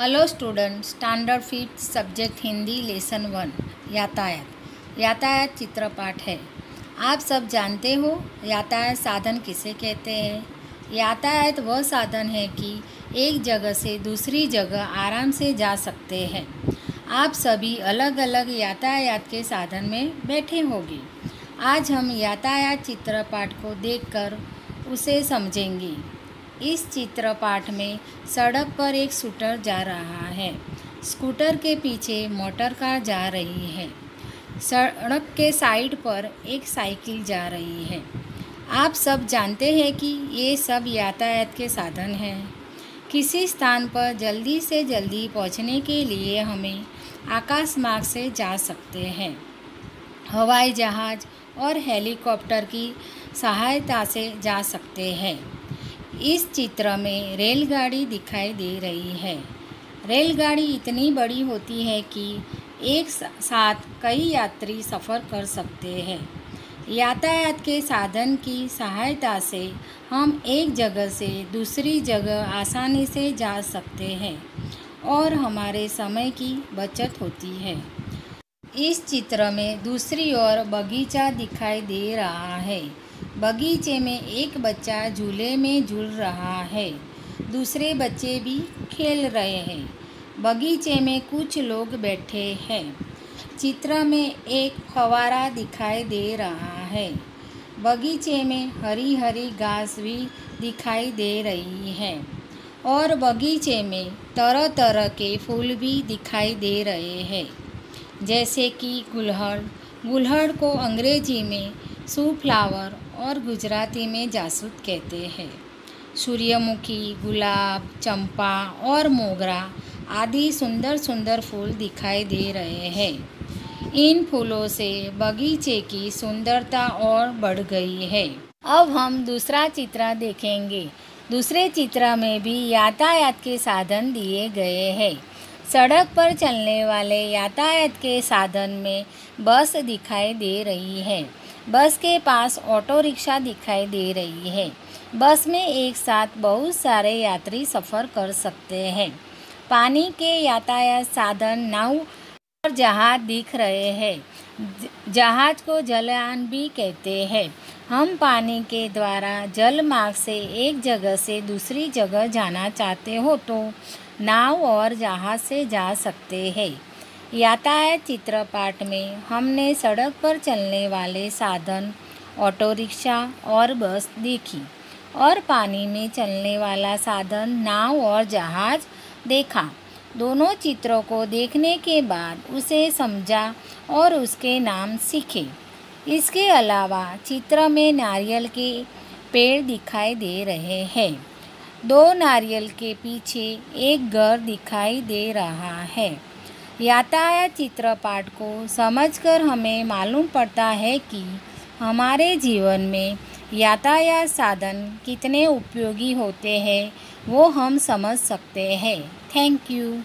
Hello student standard fifth subject Hindi lesson one यातायात। यातायात चित्रपाठ है। आप सब जानते हो, यातायात साधन किसे कहते हैं? यातायात वह साधन है कि एक जगह से दूसरी जगह आराम से जा सकते हैं। आप सभी अलग अलग यातायात के साधन में बैठे होंगे। आज हम यातायात चित्रपाठ को देखकर उसे समझेंगे। इस चित्रपाठ में सड़क पर एक स्कूटर जा रहा है। स्कूटर के पीछे मोटर कार जा रही है। सड़क के साइड पर एक साइकिल जा रही है। आप सब जानते हैं कि ये सब यातायात के साधन हैं। किसी स्थान पर जल्दी से जल्दी पहुँचने के लिए हमें आकाश मार्ग से जा सकते हैं। हवाई जहाज़ और हेलीकॉप्टर की सहायता से जा सकते हैं। इस चित्र में रेलगाड़ी दिखाई दे रही है। रेलगाड़ी इतनी बड़ी होती है कि एक साथ कई यात्री सफ़र कर सकते हैं। यातायात के साधन की सहायता से हम एक जगह से दूसरी जगह आसानी से जा सकते हैं और हमारे समय की बचत होती है। इस चित्र में दूसरी ओर बगीचा दिखाई दे रहा है। बगीचे में एक बच्चा झूले में झूल रहा है। दूसरे बच्चे भी खेल रहे हैं। बगीचे में कुछ लोग बैठे हैं। चित्र में एक फवारा दिखाई दे रहा है। बगीचे में हरी हरी घास भी दिखाई दे रही है और बगीचे में तरह तरह के फूल भी दिखाई दे रहे हैं। जैसे कि गुलहड़। गुलहड़ को अंग्रेज़ी में सूफ्लावर और गुजराती में जासूद कहते हैं। सूर्यमुखी, गुलाब, चंपा और मोगरा आदि सुंदर सुंदर फूल दिखाई दे रहे हैं। इन फूलों से बगीचे की सुंदरता और बढ़ गई है। अब हम दूसरा चित्र देखेंगे। दूसरे चित्र में भी यातायात के साधन दिए गए हैं। सड़क पर चलने वाले यातायात के साधन में बस दिखाई दे रही है। बस के पास ऑटो रिक्शा दिखाई दे रही है। बस में एक साथ बहुत सारे यात्री सफ़र कर सकते हैं। पानी के यातायात साधन नाव और जहाज़ दिख रहे हैं। जहाज़ को जलयान भी कहते हैं। हम पानी के द्वारा जल मार्ग से एक जगह से दूसरी जगह जाना चाहते हो तो नाव और जहाज़ से जा सकते हैं। यातायात चित्रपाठ में हमने सड़क पर चलने वाले साधन, ऑटो रिक्शा और बस देखी और पानी में चलने वाला साधन, नाव और जहाज़ देखा। दोनों चित्रों को देखने के बाद उसे समझा और उसके नाम सीखे। इसके अलावा चित्र में नारियल के पेड़ दिखाई दे रहे हैं। दो नारियल के पीछे एक घर दिखाई दे रहा है। यातायात चित्रपाट को समझकर हमें मालूम पड़ता है कि हमारे जीवन में यातायात साधन कितने उपयोगी होते हैं, वो हम समझ सकते हैं। Thank you